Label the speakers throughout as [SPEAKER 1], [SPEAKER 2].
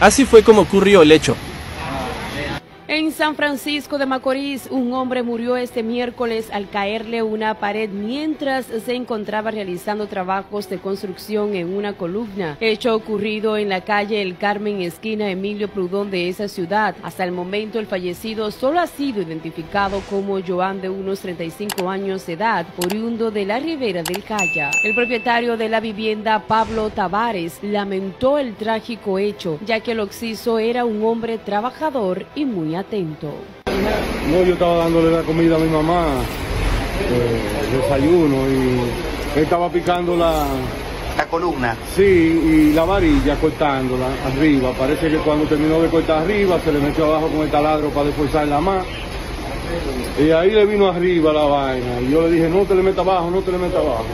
[SPEAKER 1] Así fue como ocurrió el hecho.
[SPEAKER 2] En San Francisco de Macorís, un hombre murió este miércoles al caerle una pared mientras se encontraba realizando trabajos de construcción en una columna. Hecho ocurrido en la calle El Carmen, esquina Emilio Prudón de esa ciudad. Hasta el momento, el fallecido solo ha sido identificado como Joan de unos 35 años de edad, oriundo de la ribera del Calla. El propietario de la vivienda, Pablo Tavares, lamentó el trágico hecho, ya que el occiso era un hombre trabajador y muy atento.
[SPEAKER 3] No, yo estaba dándole la comida a mi mamá, eh, desayuno, y él estaba picando la,
[SPEAKER 4] La columna.
[SPEAKER 3] sí, y la varilla cortándola arriba. Parece que cuando terminó de cortar arriba, se le metió abajo con el taladro para desforzarla más. Y ahí le vino arriba la vaina. Y yo le dije, no te le meta abajo, no te le meta abajo.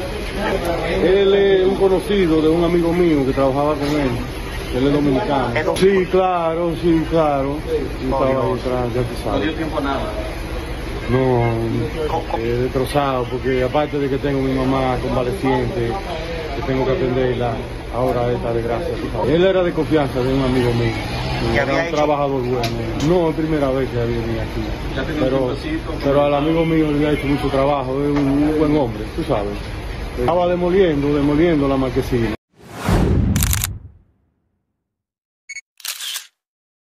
[SPEAKER 3] Él es un conocido de un amigo mío que trabajaba con él. Él es dominicano.
[SPEAKER 4] ¿Es
[SPEAKER 3] Sí, claro, sí, claro. Estaba ahí
[SPEAKER 4] Dios.
[SPEAKER 3] atrás, ya tú sabes.
[SPEAKER 4] No dio tiempo a nada.
[SPEAKER 3] No, eh, destrozado, porque aparte de que tengo mi mamá convaleciente, que tengo que atenderla, ahora esta desgracia. Él era de confianza de un amigo mío,
[SPEAKER 4] ¿Y
[SPEAKER 3] era
[SPEAKER 4] había
[SPEAKER 3] un
[SPEAKER 4] hecho?
[SPEAKER 3] trabajador bueno. No, es primera vez que venía aquí, pero, pero al amigo mío le ha hecho mucho trabajo, es un, un buen hombre, tú sabes. Estaba demoliendo, demoliendo la marquesina.